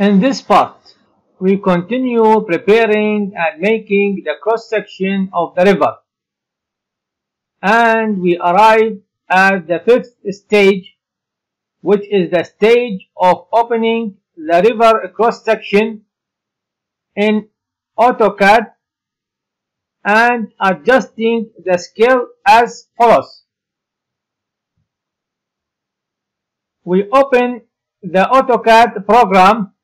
In this part, we continue preparing and making the cross-section of the river. And we arrive at the fifth stage, which is the stage of opening the river cross-section in AutoCAD and adjusting the scale as follows. We open the AutoCAD program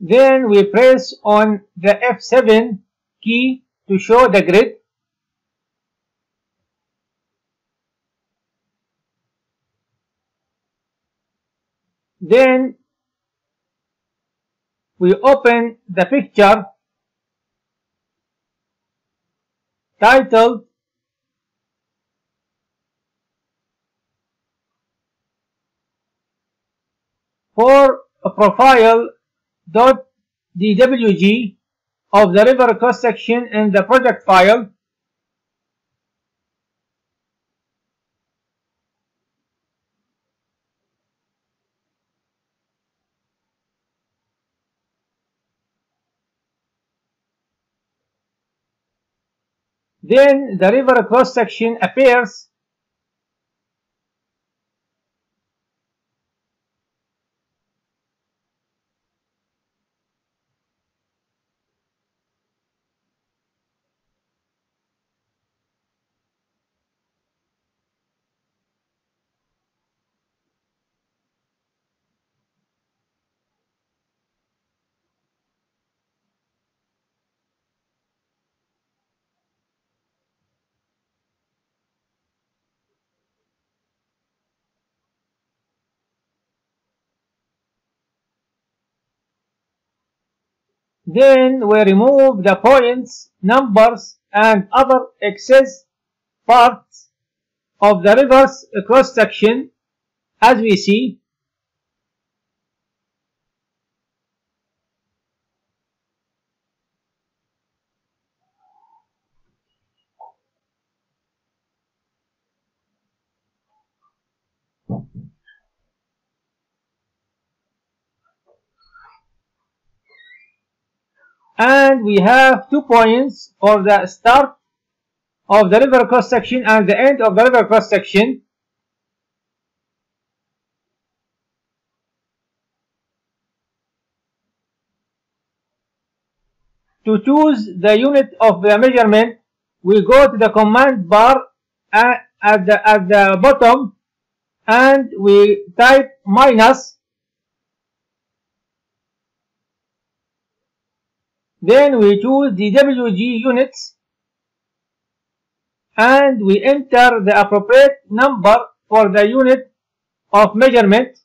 Then we press on the F7 key to show the grid. Then we open the picture titled for a profile dot dwg of the river cross section in the project file. Then the river cross section appears Then we remove the points, numbers, and other excess parts of the reverse cross section as we see. And we have two points for the start of the river cross section and the end of the river cross section. To choose the unit of the measurement we go to the command bar at, at the at the bottom and we type minus Then we choose the WG units and we enter the appropriate number for the unit of measurement.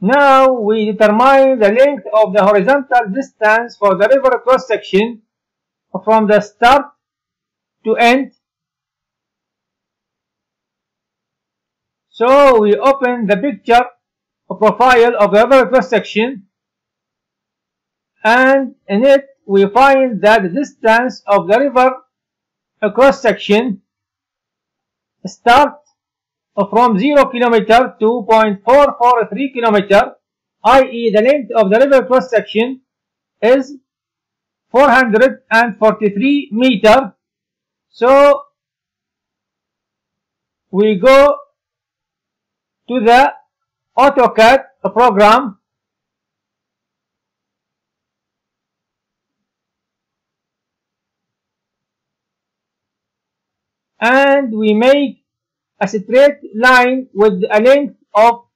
Now we determine the length of the horizontal distance for the river cross section from the start to end. So we open the picture profile of the river cross section and in it we find that the distance of the river cross section start from 0 kilometer to 0.443 kilometer i.e. the length of the river cross section is 443 meter. So we go to the AutoCAD program. And we make a straight line with a length of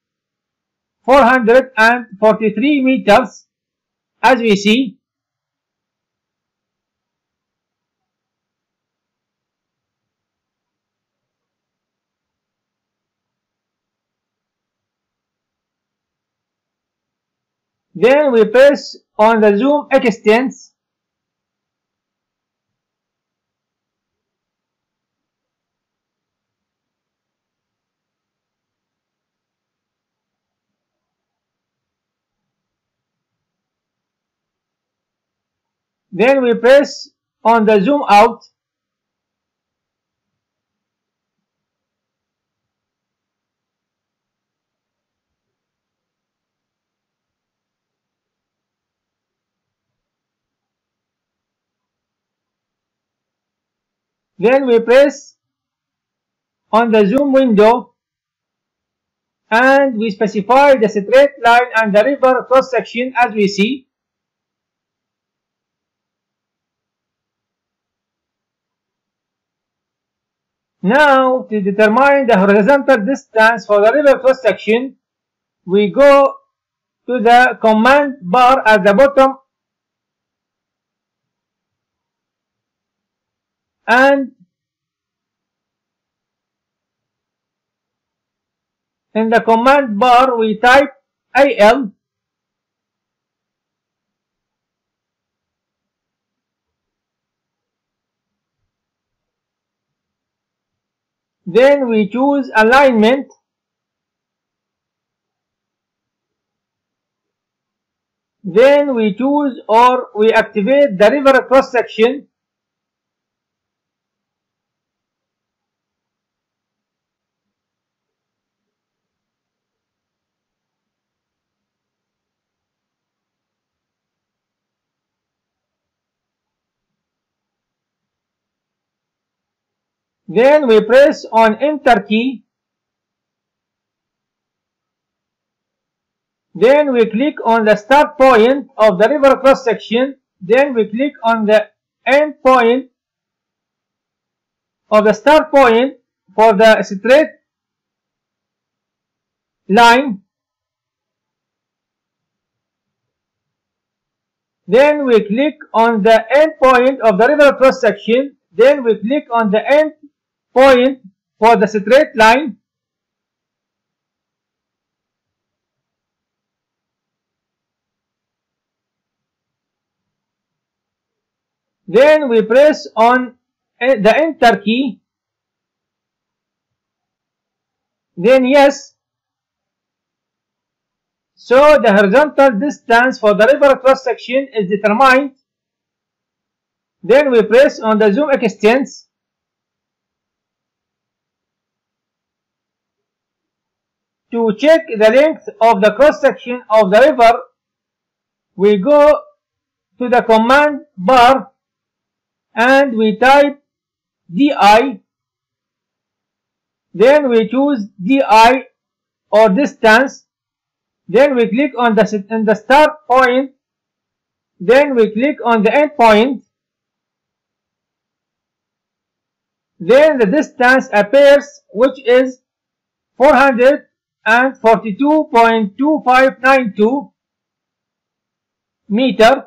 443 meters. As we see Then we press on the zoom extents Then we press on the zoom out Then we press on the zoom window and we specify the straight line and the river cross section as we see. Now to determine the horizontal distance for the river cross section, we go to the command bar at the bottom and in the command bar we type AL then we choose alignment. Then we choose or we activate the river cross section Then we press on enter key. Then we click on the start point of the river cross section. Then we click on the end point of the start point for the straight line. Then we click on the end point of the river cross section. Then we click on the end point for the straight line. Then we press on eh, the enter key. Then yes. So the horizontal distance for the river cross section is determined. Then we press on the zoom extents to check the length of the cross section of the river, we go to the command bar and we type di then we choose di or distance. Then we click on the, on the start point. Then we click on the end point. Then the distance appears which is 400 and 42.2592 meter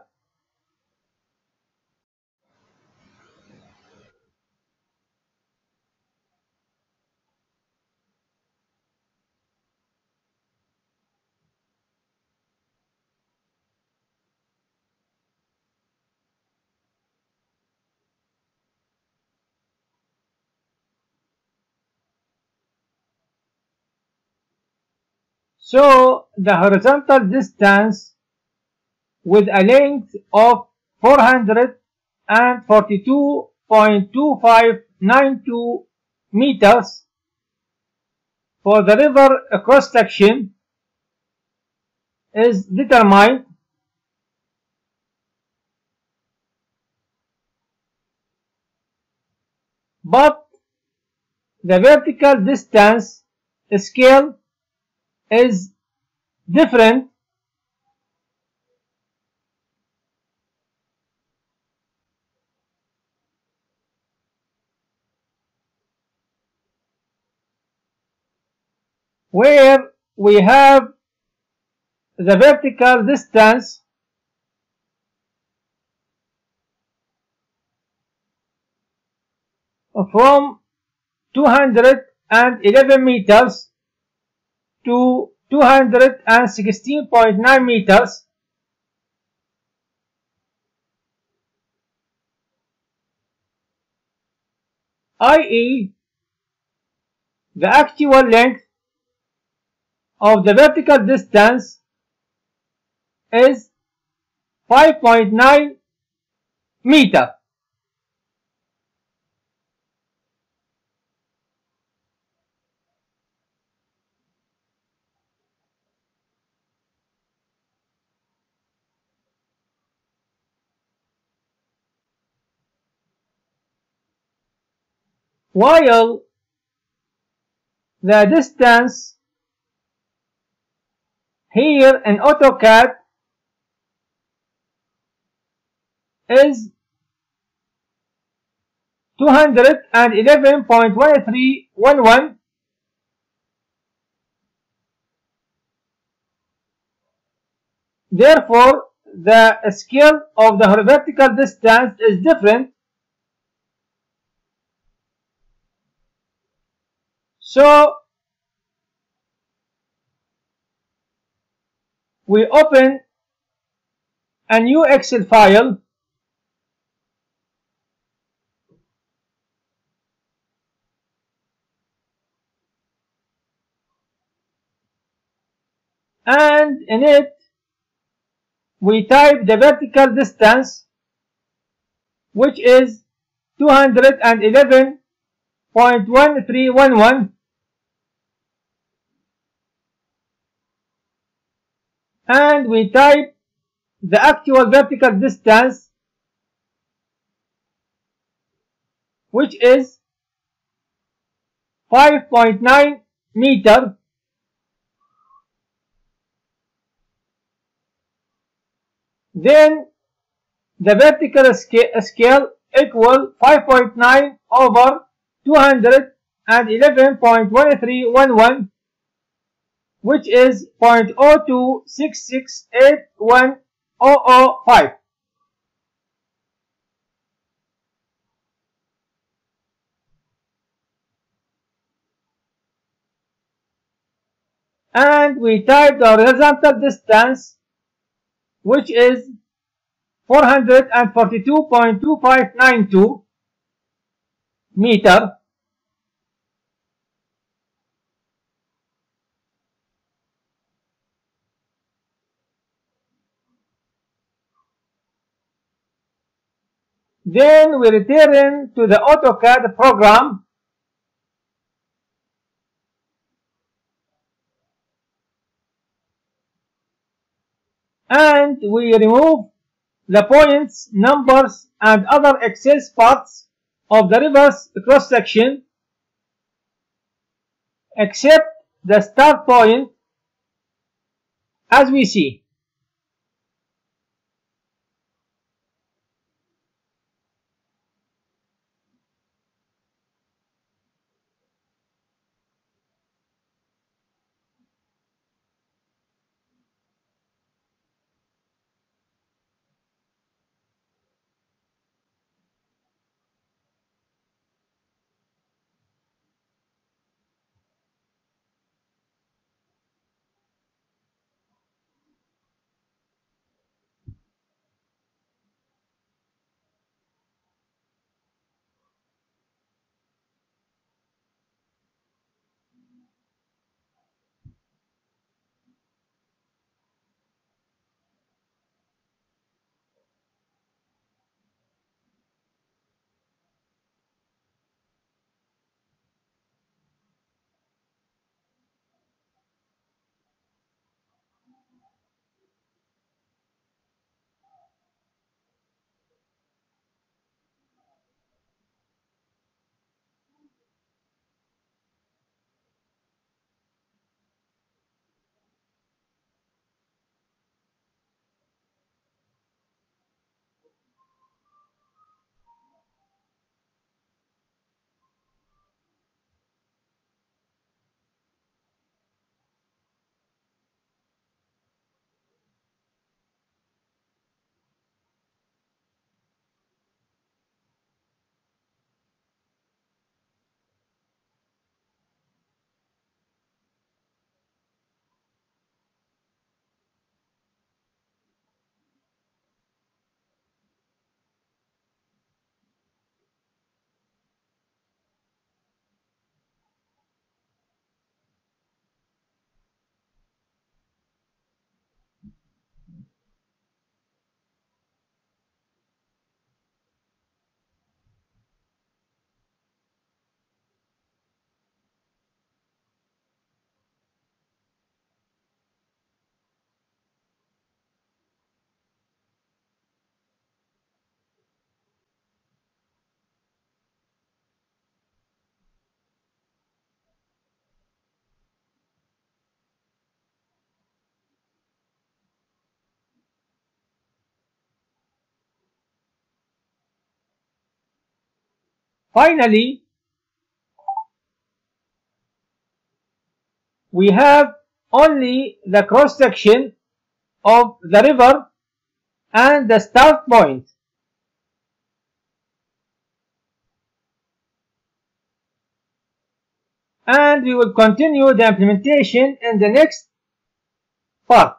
So the horizontal distance with a length of 442.2592 meters for the river cross section is determined but the vertical distance scale is different where we have the vertical distance from 211 meters to 216.9 meters i.e. the actual length of the vertical distance is 5.9 meter. While the distance here in AutoCAD is 211.1311 Therefore, the scale of the vertical distance is different. So, we open a new Excel file. And in it we type the vertical distance which is 211.1311 and we type the actual vertical distance which is 5.9 meter. Then the vertical scale, equal 5.9 over 211.1311 which is 0.026681005 and we type the horizontal distance which is 442.2592 meter Then we return to the AutoCAD program and we remove the points, numbers, and other excess parts of the reverse cross section except the start point as we see. Finally, we have only the cross section of the river and the start point. And we will continue the implementation in the next part.